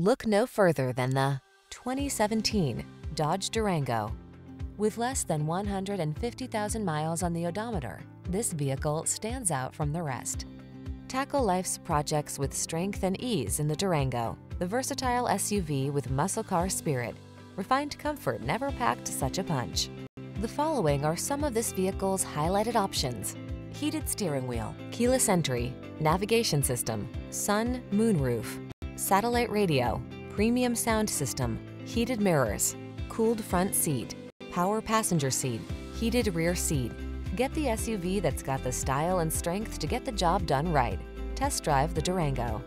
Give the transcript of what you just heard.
Look no further than the 2017 Dodge Durango. With less than 150,000 miles on the odometer, this vehicle stands out from the rest. Tackle life's projects with strength and ease in the Durango, the versatile SUV with muscle car spirit. Refined comfort never packed such a punch. The following are some of this vehicle's highlighted options. Heated steering wheel, keyless entry, navigation system, sun, moonroof, satellite radio, premium sound system, heated mirrors, cooled front seat, power passenger seat, heated rear seat. Get the SUV that's got the style and strength to get the job done right. Test drive the Durango.